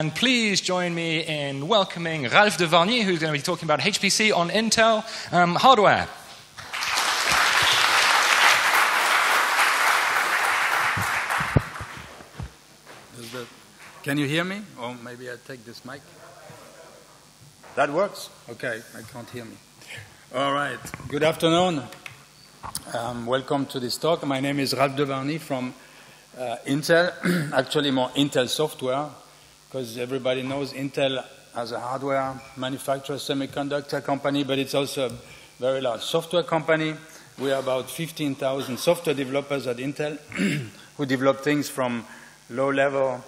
And please join me in welcoming Ralph de Wargny, who's going to be talking about HPC on Intel um, hardware. The, can you hear me? Or maybe I take this mic. That works? Okay, I can't hear me. All right. Good afternoon. Um, welcome to this talk. My name is Ralph de Wargny from uh, Intel, actually more Intel software, because everybody knows Intel as a hardware manufacturer, semiconductor company, but it's also a very large software company. We are about 15,000 software developers at Intel who develop things from low-level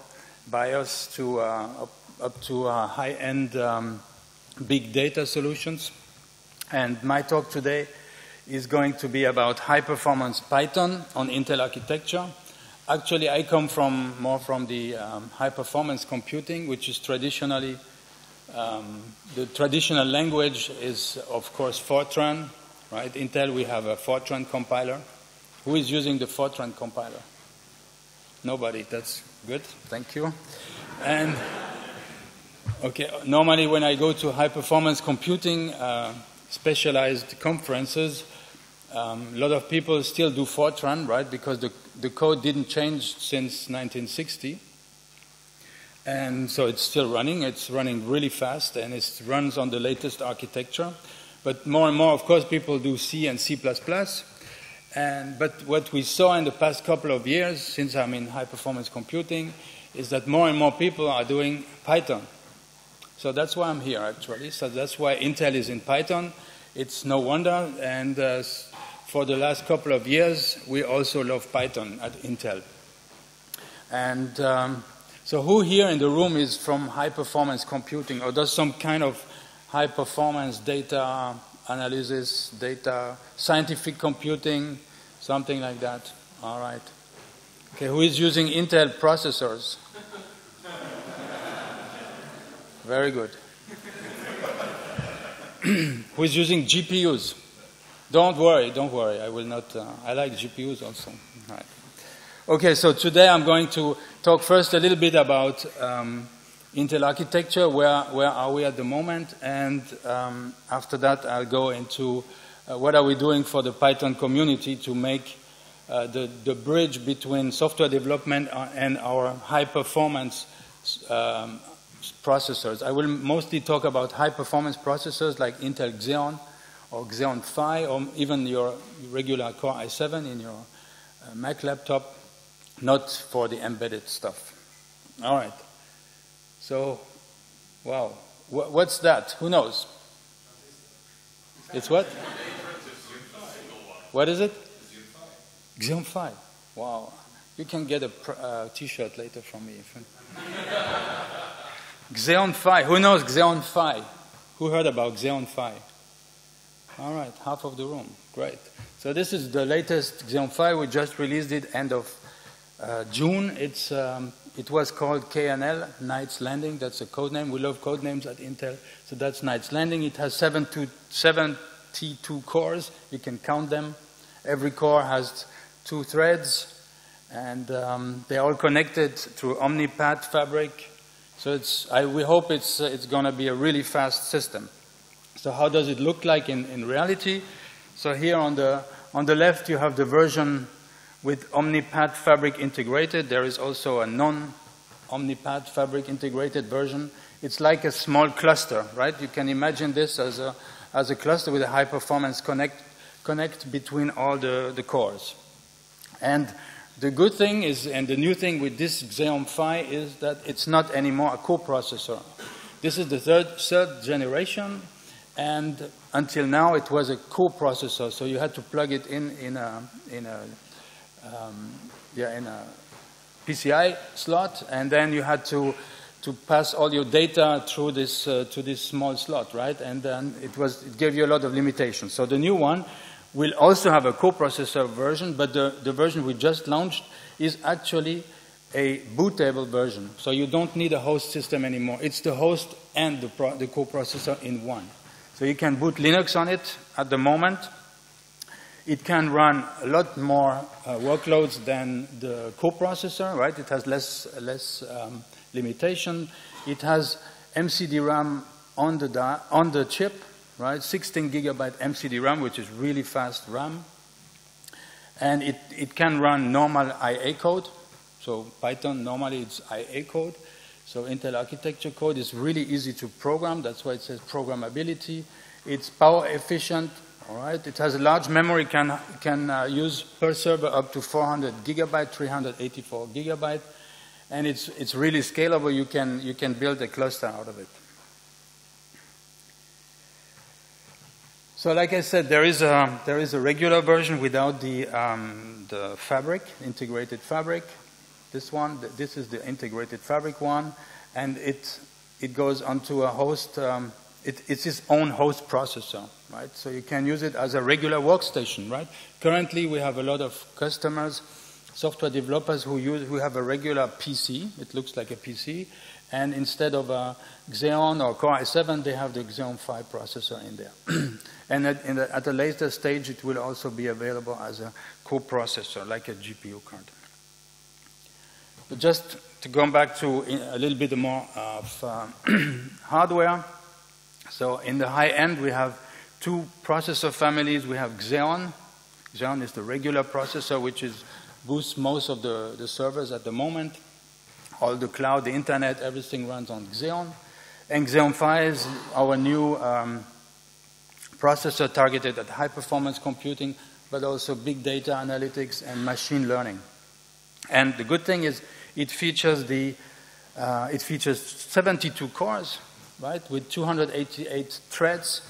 BIOS to uh, up, up, to uh, high-end um, big data solutions. And my talk today is going to be about high-performance Python on Intel architecture. Actually, I come from more from the um, high-performance computing, which is traditionally um, the traditional language is, of course, Fortran. Right? Intel, we have a Fortran compiler. Who is using the Fortran compiler? Nobody. That's good. Thank you. And okay, normally when I go to high-performance computing uh, specialized conferences, um, a lot of people still do Fortran, right? Because the, the code didn't change since 1960. And so it's still running. It's running really fast, and it runs on the latest architecture. But more and more, of course, people do C and C++. And, but what we saw in the past couple of years, since I'm in high-performance computing, is that more and more people are doing Python. So that's why I'm here, actually. So that's why Intel is in Python. It's no wonder. And uh, for the last couple of years, we also love Python at Intel. And um, so who here in the room is from high-performance computing or does some kind of high-performance data analysis, data, scientific computing, something like that? All right. Okay, who is using Intel processors? Very good. who is using GPUs? Don't worry, don't worry. I will not. Uh, I like GPUs also. Right. Okay, so today I'm going to talk first a little bit about um, Intel architecture. Where where are we at the moment? And um, after that, I'll go into uh, what are we doing for the Python community to make uh, the the bridge between software development and our high performance. Um, processors. I will mostly talk about high performance processors like Intel Xeon or Xeon Phi or even your regular Core i7 in your uh, Mac laptop, not for the embedded stuff. All right. So, wow. Wh what's that? Who knows? It's what? What is it? Xeon Phi. Wow. You can get a uh, t-shirt later from me. Xeon Phi. Who knows Xeon Phi? Who heard about Xeon Phi? All right, half of the room. Great. So this is the latest Xeon Phi. We just released it end of uh, June. It's, um, it was called KNL, Knights Landing. That's a code name. We love code names at Intel. So that's Knights Landing. It has 72 cores. You can count them. Every core has two threads, and um, they're all connected through OmniPath fabric. So it's, I, we hope it's, uh, it's going to be a really fast system. So how does it look like in, in reality? So here on the, on the left, you have the version with OmniPath fabric integrated. There is also a non-OmniPath fabric integrated version. It's like a small cluster, right? You can imagine this as a, as a cluster with a high-performance connect, connect between all the, the cores. And the good thing is, and the new thing with this Xeon Phi is that it's not anymore a coprocessor. This is the third, third generation, and until now it was a coprocessor, so you had to plug it in in a, in a, um, yeah, in a PCI slot, and then you had to to pass all your data through this uh, to this small slot, right? And then it was it gave you a lot of limitations. So the new one will also have a coprocessor version, but the, the version we just launched is actually a bootable version. So you don't need a host system anymore. It's the host and the, the coprocessor in one. So you can boot Linux on it at the moment. It can run a lot more uh, workloads than the coprocessor, right? It has less, less um, limitation. It has MCD RAM on the, on the chip, right? 16 gigabyte MCD RAM, which is really fast RAM. And it, it can run normal IA code. So Python, normally it's IA code. So Intel architecture code is really easy to program. That's why it says programmability. It's power efficient. All right. It has a large memory. Can can uh, use per server up to 400 gigabyte, 384 gigabyte, and it's it's really scalable. You can you can build a cluster out of it. So, like I said, there is a there is a regular version without the um, the fabric, integrated fabric. This one, this is the integrated fabric one, and it it goes onto a host. Um, it, it's its own host processor, right? So you can use it as a regular workstation, right? Currently, we have a lot of customers, software developers who use who have a regular PC. It looks like a PC, and instead of a Xeon or Core i7, they have the Xeon Phi processor in there. and at, in the, at a later stage, it will also be available as a co-processor, like a GPU card. But just to go back to a little bit more of uh, hardware. So in the high end, we have two processor families. We have Xeon. Xeon is the regular processor, which is boosts most of the, the servers at the moment. All the cloud, the internet, everything runs on Xeon. And Xeon Phi is our new um, processor targeted at high performance computing, but also big data analytics and machine learning. And the good thing is it features the uh, it features 72 cores, right, with 288 threads,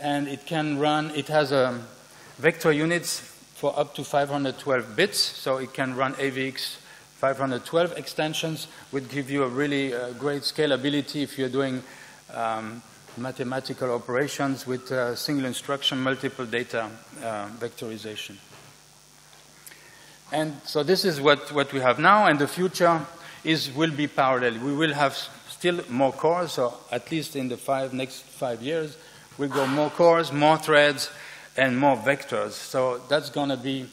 and it can run. It has um, vector units for up to 512 bits, so it can run AVX 512 extensions, would give you a really uh, great scalability if you're doing um, mathematical operations with uh, single instruction, multiple data uh, vectorization. And so this is what, what we have now, and the future is will be parallel. We will have still more cores, so at least in the five, next five years, we'll go more cores, more threads, and more vectors. So that's going to be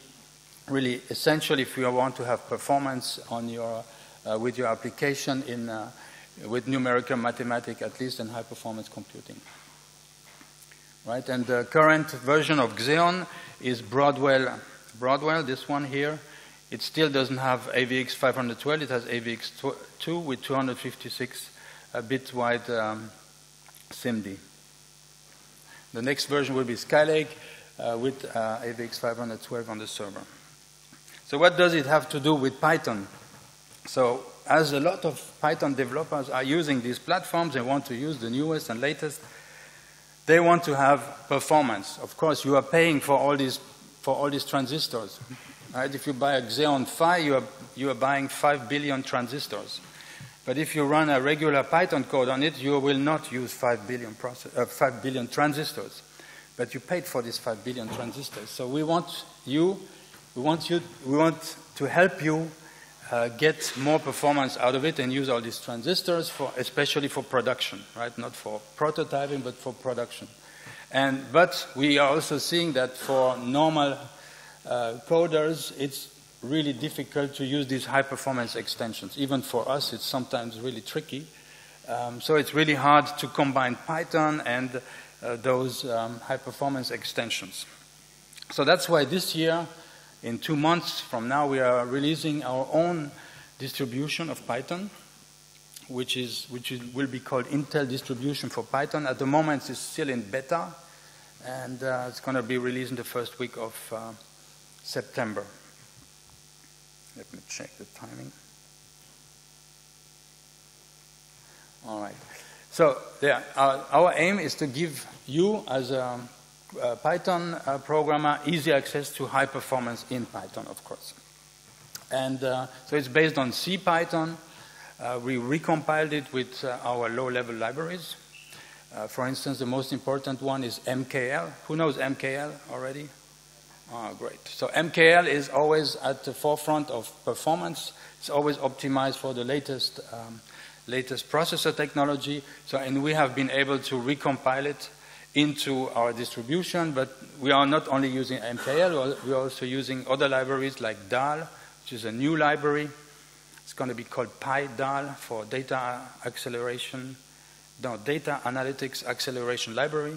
really essential if you want to have performance on your, uh, with your application in, uh, with numerical mathematics, at least in high performance computing. Right, and the current version of Xeon is Broadwell, Broadwell, this one here. It still doesn't have AVX 512, it has AVX 2 with 256 uh, bit wide um, SIMD. The next version will be Skylake uh, with uh, AVX 512 on the server. So what does it have to do with Python? So as a lot of Python developers are using these platforms, they want to use the newest and latest. They want to have performance. Of course, you are paying for all these, for all these transistors. Right? If you buy a Xeon Phi, you are, you are buying 5 billion transistors. But if you run a regular Python code on it, you will not use 5 billion, process, uh, 5 billion transistors. But you paid for these 5 billion transistors. So we want you, we want, you, we want to help you uh, get more performance out of it and use all these transistors, for, especially for production, right? Not for prototyping, but for production. And, but we are also seeing that for normal coders, it's really difficult to use these high performance extensions. Even for us, it's sometimes really tricky. Um, so it's really hard to combine Python and uh, those um, high performance extensions. So that's why this year, in two months from now, we are releasing our own distribution of Python, which, is, which is, will be called Intel Distribution for Python. At the moment, it's still in beta, and uh, it's going to be released in the first week of uh, September. Let me check the timing. All right. So, yeah, our, our aim is to give you, as a, a Python uh, programmer, easy access to high performance in Python, of course. And uh, so it's based on C Python. Uh, we recompiled it with uh, our low level libraries. Uh, for instance, the most important one is MKL. Who knows MKL already? Ah, great. So MKL is always at the forefront of performance. It's always optimized for the latest, um, latest processor technology. So, and we have been able to recompile it into our distribution, but we are not only using MKL, we are also using other libraries like DAAL, which is a new library. It's going to be called PyDAAL for Data Acceleration, no, Data Analytics Acceleration Library.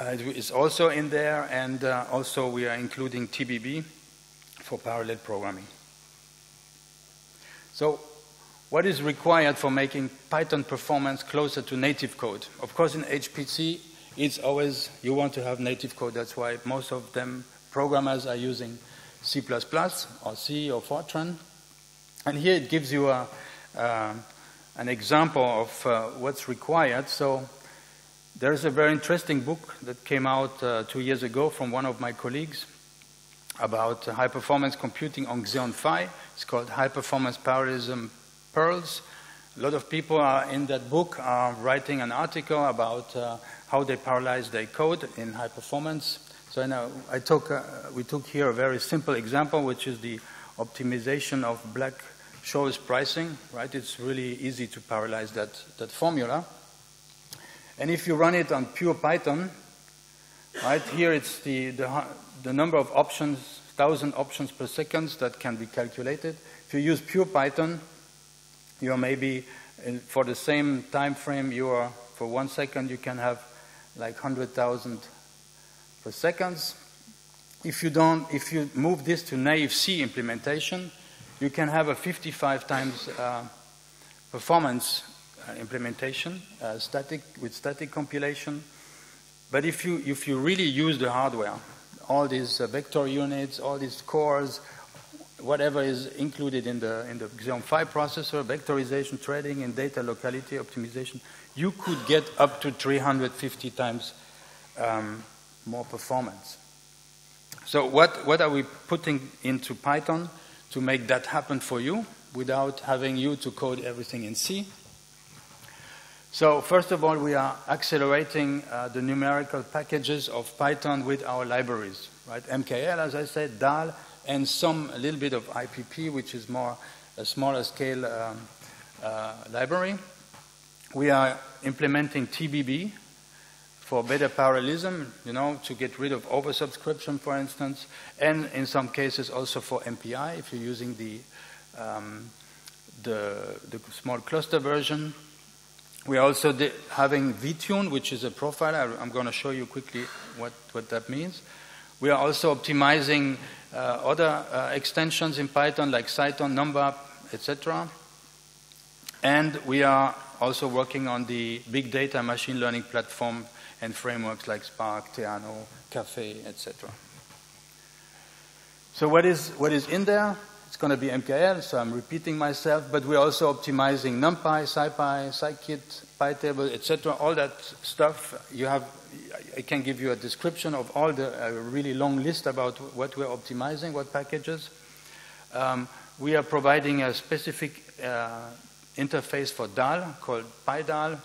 Uh, is also in there, and uh, also we are including TBB for parallel programming. So what is required for making Python performance closer to native code? Of course, in HPC, it's always you want to have native code. That's why most of them programmers are using C++ or C or Fortran. And here it gives you a, uh, an example of uh, what's required. So there's a very interesting book that came out uh, two years ago from one of my colleagues about high performance computing on Xeon Phi. It's called High Performance Parallelism Pearls. A lot of people are in that book are writing an article about uh, how they parallelize their code in high performance. So now I took, uh, we took here a very simple example, which is the optimization of Black-Scholes pricing. Right, it's really easy to parallelize that that formula. And if you run it on pure Python, right here it's the the, the number of options, thousand options per second that can be calculated. If you use pure Python, you are maybe in, for the same time frame you are for one second you can have like 100,000 per seconds. If you don't, if you move this to naive C implementation, you can have a 55 times uh, performance implementation, uh, static with static compilation. But if you if you really use the hardware, all these uh, vector units, all these cores, whatever is included in the, in the Xeon Phi processor, vectorization, threading, and data locality optimization, you could get up to 350 times um, more performance. So what, what are we putting into Python to make that happen for you without having you to code everything in C? So first of all, we are accelerating uh, the numerical packages of Python with our libraries, right? MKL, as I said, DAAL, and some a little bit of IPP, which is more a smaller scale um, uh, library. We are implementing TBB for better parallelism, you know, to get rid of oversubscription, for instance, and in some cases also for MPI if you're using the um, the, the, small cluster version. We are also having vTune, which is a profile. I, am going to show you quickly what, what that means. We are also optimizing uh, other uh, extensions in Python like Cython, NumPy, etc. And we are also working on the big data machine learning platform and frameworks like Spark, Theano, Caffe, etc. So what is, what is in there? It's going to be MKL, so I'm repeating myself, but we're also optimizing NumPy, SciPy, Scikit, PyTable, etc. All that stuff you have I can give you a description of all the a really long list about what we're optimizing, what packages. Um, we are providing a specific uh, interface for DAAL called PyDAAL.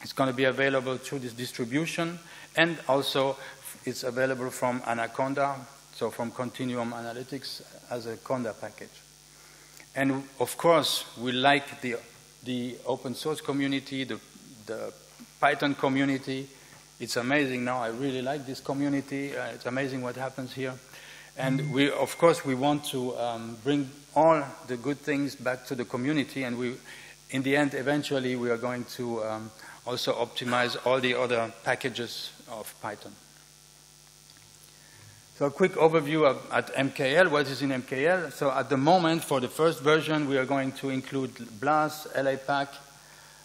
It's going to be available through this distribution, and also it's available from Anaconda, so from Continuum Analytics as a Conda package. And of course, we like the, the open source community, the, the Python community, it's amazing now. I really like this community. Uh, it's amazing what happens here. And we, of course, we want to um, bring all the good things back to the community. And we, in the end, eventually, we are going to um, also optimize all the other packages of Python. So a quick overview of, at MKL, what is in MKL. So at the moment, for the first version, we are going to include BLAS, LAPACK,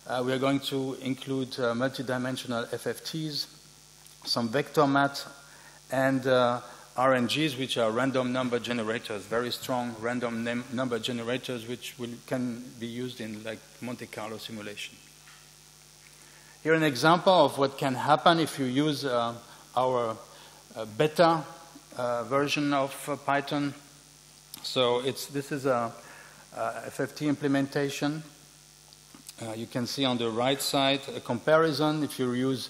uh, we are going to include uh, multidimensional FFTs, some vector math, and uh, RNGs, which are random number generators, very strong random number generators, which will, can be used in like Monte Carlo simulation. Here an example of what can happen if you use uh, our uh, beta version of Python. So it's, this is a, a FFT implementation. Uh, you can see on the right side a comparison if you use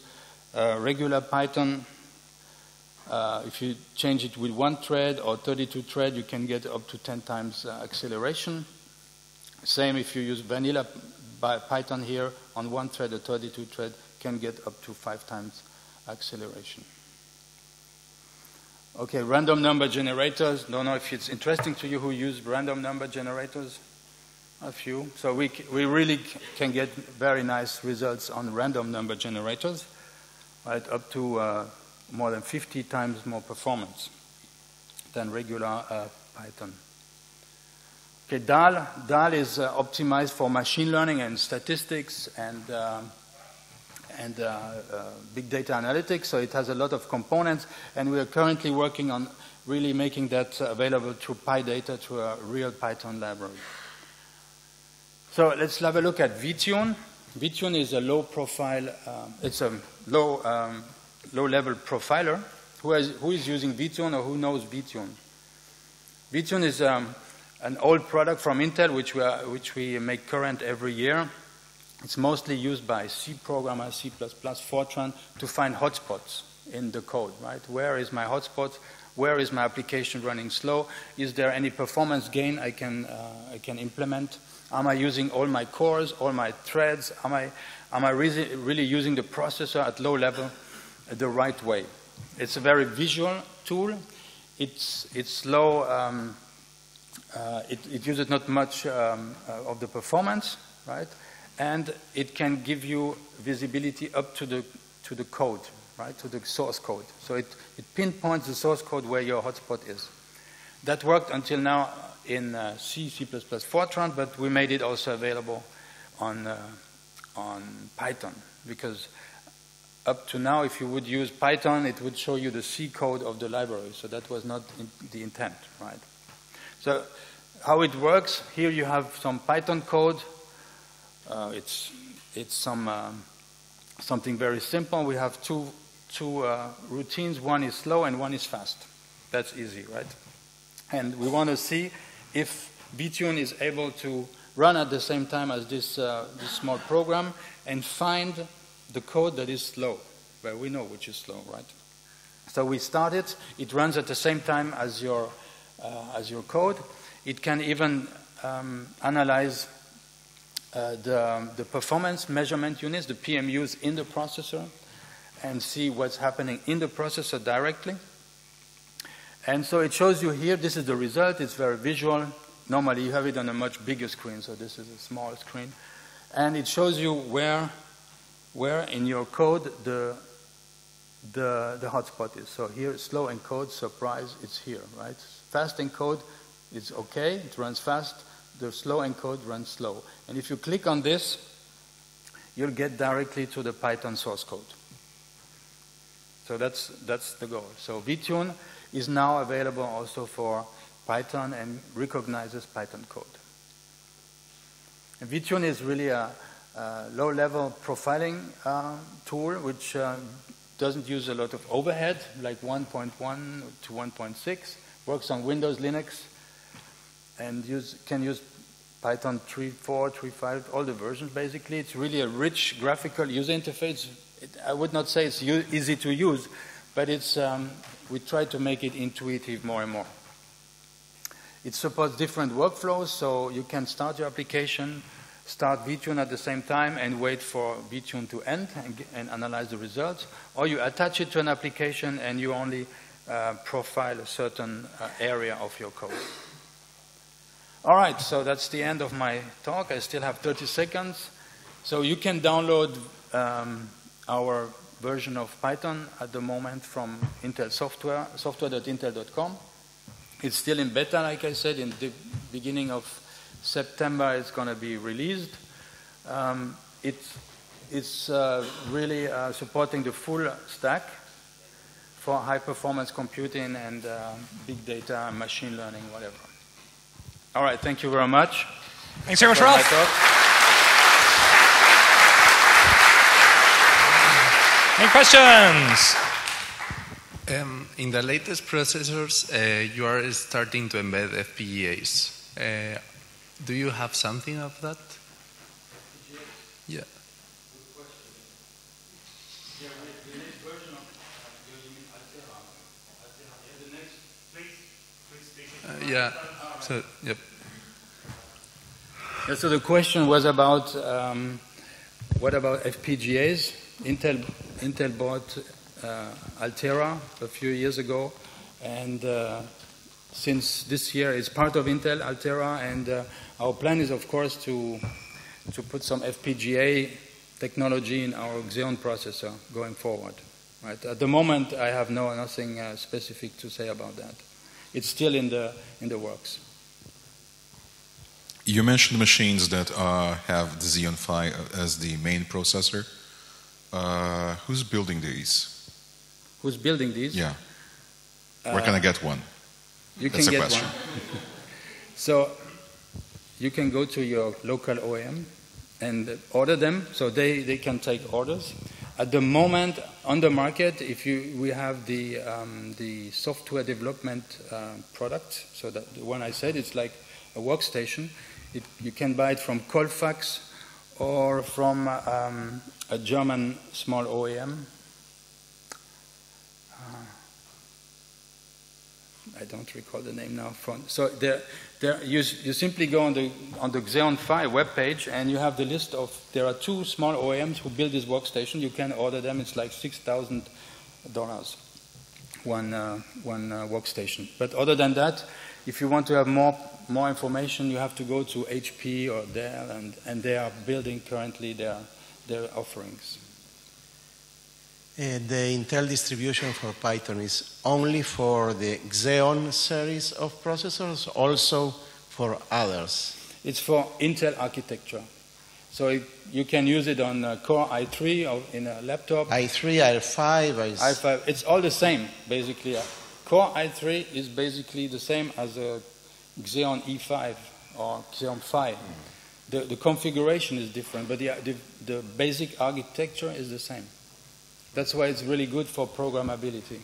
uh, regular Python. Uh, if you change it with one thread or 32 thread, you can get up to 10 times uh, acceleration. Same if you use vanilla Python here on one thread or 32 thread, can get up to five times acceleration. Okay, random number generators. Don't know if it's interesting to you who use random number generators. A few. So we, we really can get very nice results on random number generators, right, up to uh, more than 50 times more performance than regular uh, Python. Okay, DAAL, DAAL is uh, optimized for machine learning and statistics and um, and uh, uh, big data analytics, so it has a lot of components, and we are currently working on really making that available to PyData to a real Python library. So let's have a look at vTune. vTune is a low profile, um, it's a low, um, low level profiler. Who, has, who is using vTune or who knows vTune? vTune is um, an old product from Intel which we, are, which we make current every year. It's mostly used by C programmers, C++, Fortran to find hotspots in the code, right? Where is my hotspot? Where is my application running slow? Is there any performance gain I can, uh, I can implement? Am I using all my cores, all my threads? Am I, am I really, using the processor at low level the right way? It's a very visual tool. It's, it's low, um, uh, it, it, uses not much um, uh, of the performance, right? And it can give you visibility up to the, to the code, right, to the source code. So it, it pinpoints the source code where your hotspot is. That worked until now in uh, C, C++, Fortran, but we made it also available on, uh, on Python because up to now, if you would use Python, it would show you the C code of the library. So that was not in the intent, right? So how it works, here you have some Python code uh, it's it's some um, something very simple. We have two two uh, routines. One is slow and one is fast. That's easy, right? And we want to see if vTune is able to run at the same time as this uh, this small program and find the code that is slow, where we know which is slow, right? So we start it. It runs at the same time as your uh, as your code. It can even um, analyze uh, the, the performance measurement units, the PMUs in the processor, and see what's happening in the processor directly. And so it shows you here, this is the result, it's very visual. Normally you have it on a much bigger screen, so this is a small screen. And it shows you where, where in your code the, the, the hotspot is. So here, slow encode, surprise, it's here, right? Fast encode, it's okay, it runs fast the slow encode runs slow. And if you click on this, you'll get directly to the Python source code. So that's, that's the goal. So vTune is now available also for Python and recognizes Python code. And vTune is really a, a low-level profiling uh, tool which uh, doesn't use a lot of overhead, like 1.1 to 1.6, works on Windows, Linux, and use, can use Python 3.4, 3.5, all the versions basically. It's really a rich graphical user interface. It, I would not say it's easy to use, but it's, um, we try to make it intuitive more and more. It supports different workflows, so you can start your application, start vTune at the same time, and wait for vTune to end and, and analyze the results. Or you attach it to an application and you only uh, profile a certain uh, area of your code. All right, so that's the end of my talk. I still have 30 seconds. So you can download um, our version of Python at the moment from Intel Software, software.intel.com. It's still in beta, like I said, in the beginning of September it's going to be released. Um, it's it's uh, really uh, supporting the full stack for high performance computing and uh, big data, machine learning, whatever. All right, thank you very much. Thanks very much, Ralph. Any questions? Um, in the latest processors, uh, you are starting to embed FPGAs. Uh, do you have something of that? Yeah. Uh, yeah. So, yep. Yeah, so the question was about um, what about FPGAs? Intel, Intel bought uh, Altera a few years ago, And uh, since this year it's part of Intel Altera, and uh, our plan is, of course, to, to put some FPGA technology in our Xeon processor going forward. Right? At the moment, I have no, nothing uh, specific to say about that. It's still in the, in the works. You mentioned machines that uh, have the Xeon Phi as the main processor. Uh, who's building these? Who's building these? Yeah. Where can I get one? You That's can a get question. one. so you can go to your local OEM and order them, so they, they can take orders. At the moment, on the market, if you we have the um, the software development uh, product, so that the one I said, it's like a workstation. It, you can buy it from Colfax or from um, a German small OEM. I don't recall the name now. So there, there, you, you simply go on the, on the Xeon Phi webpage and you have the list of, there are two small OEMs who build this workstation. You can order them. It's like $6,000 one, uh, one uh, workstation. But other than that, if you want to have more, more information, you have to go to HP or Dell, and, and they are building currently their, their offerings. Uh, the Intel distribution for Python is only for the Xeon series of processors, also for others. It's for Intel architecture. So it, you can use it on uh, Core i3 or in a laptop. i3, i5, i5, it's all the same, basically. Core i3 is basically the same as a Xeon E5 or Xeon Phi. The, the configuration is different, but the, the, the basic architecture is the same. That's why it's really good for programmability.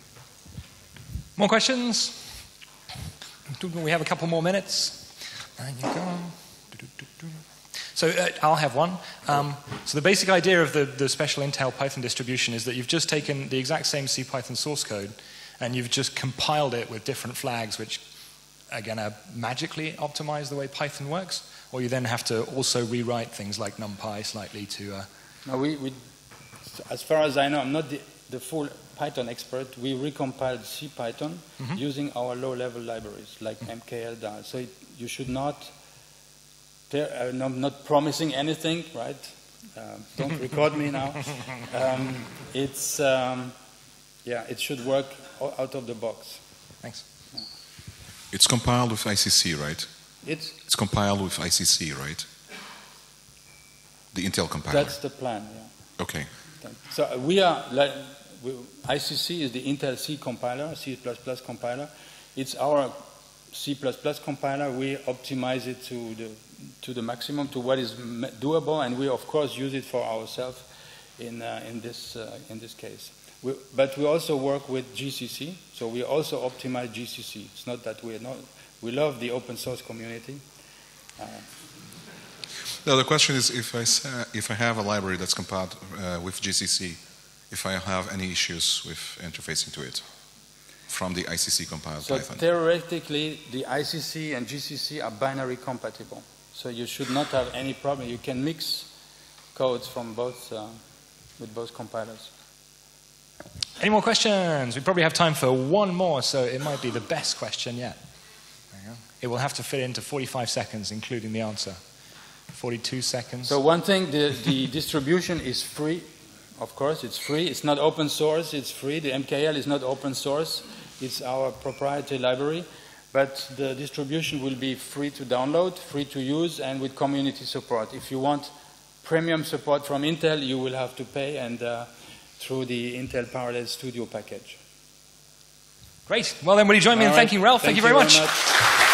More questions? We have a couple more minutes. There you go. So uh, I'll have one. Um, so the basic idea of the, the special Intel Python distribution is that you've just taken the exact same C Python source code and you've just compiled it with different flags which again are magically optimize the way Python works, or you then have to also rewrite things like NumPy slightly to. Uh, Now we, we, as far as I know, I'm not the, the full Python expert. We recompiled C Python using our low-level libraries like MKL DAAL. So it, you should not. Uh, I'm not promising anything, right? Uh, don't record me now. Um, it's um, yeah, it should work out of the box. thanks. It's compiled with ICC, right? It's It's compiled with ICC, right? The Intel compiler. that's the plan. Yeah. Okay. So uh, we are, like, we, ICC is the Intel C compiler, C++ compiler. It's our C++ compiler. We optimize it to the, to the maximum, to what is doable, and we, of course, use it for ourselves in, uh, in, this, uh, in this case. We, but we also work with GCC, so we also optimize GCC. It's not that we're not, we love the open source community. Uh, Now the question is if I, sa- if I have a library that's compiled uh, with GCC, if I have any issues with interfacing to it from the ICC compiled So Python. theoretically, the ICC and GCC are binary compatible. So you should not have any problem. You can mix codes from both uh, with both compilers. Any more questions? We probably have time for one more, so it might be the best question yet. It will have to fit into 45 seconds, including the answer. 42 seconds. So one thing, the, the distribution is free. Of course, it's free. It's not open source. It's free. The MKL is not open source. It's our proprietary library. But the distribution will be free to download, free to use, and with community support. If you want premium support from Intel, you will have to pay, and uh, through the Intel Parallel Studio package. Great. Well, then, will you join me in All right. thanking Ralph? Thank, you very much. much.